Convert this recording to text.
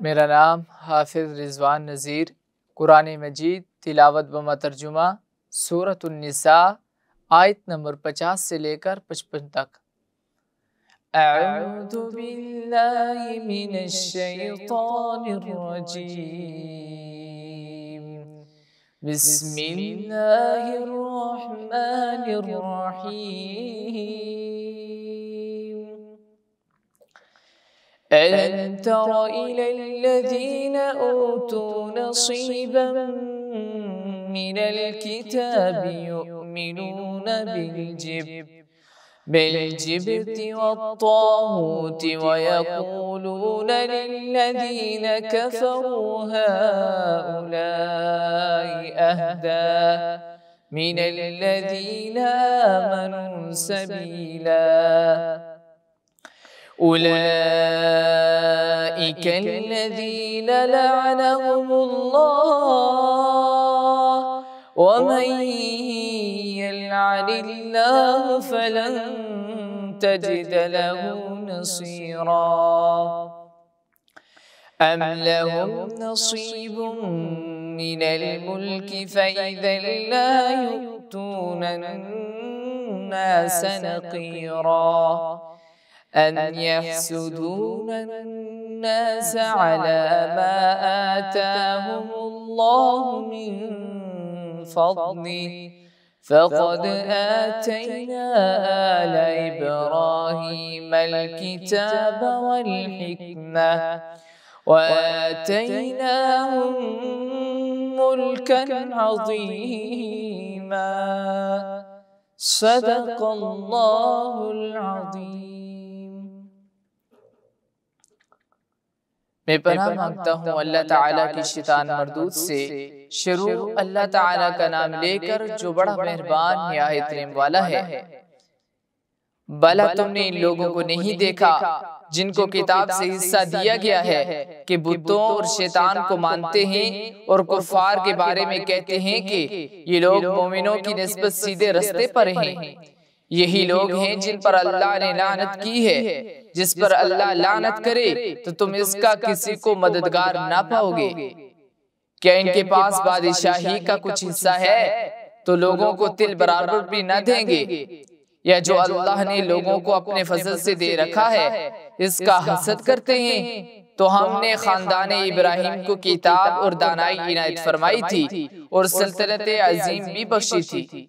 میرا نام حافظ رضوان نذیر، قرآن مجید، تلاوت و مترجمہ سورة النساء، آیت نمبر پچاس سے لے کر پچپن تک۔ اعوذ باللہ من الشیطان الرجیم۔ بسم اللہ الرحمن الرحیم۔ ألم تر إلى الذين أوتوا نصيبا من الكتاب يؤمنون بالجبت بالجبت والطاغوت ويقولون للذين كفروا هؤلاء أهدى من الذين آمنوا سبيلا. أولئك الذين لعنهم الله. ومن يلعن الله فلن تجد له نصيرا. أم لهم نصيب من الملك فإذا لا يؤتون الناس نقيرا. أن يحسدون الناس على ما آتاهم الله من فضله فقد آتينا آل إبراهيم الكتاب والحكمة وآتيناهم ملكا عظيما صدق الله العظيم. میں پناہ مانگتا ہوں اللہ تعالیٰ کی شیطان مردود سے شروع اللہ تعالیٰ کا نام لے کر جو بڑا مہربان نہایت رحم والا ہے۔ بلا تم نے ان لوگوں کو نہیں دیکھا جن کو کتاب سے حصہ دیا گیا ہے کہ بتوں اور شیطان کو مانتے ہیں اور کفار کے بارے میں کہتے ہیں کہ یہ لوگ مومنوں کی نسبت سیدھے رستے پر ہیں۔ یہی لوگ ہیں جن پر اللہ نے لعنت کی ہے۔ جس پر اللہ لعنت کرے تو تم اس کا کسی کو مددگار نہ پاؤ گے کیا ان کے پاس بادشاہی کا کچھ حصہ ہے تو لوگوں کو تل برابر بھی نہ دیں گے۔ یا جو اللہ نے لوگوں کو اپنے فضل سے دے رکھا ہے اس کا حسد کرتے ہیں۔ تو ہم نے خاندان ابراہیم کو کتاب اور دانائی عنایت فرمائی تھی اور سلطنت عظیم بھی بخشی تھی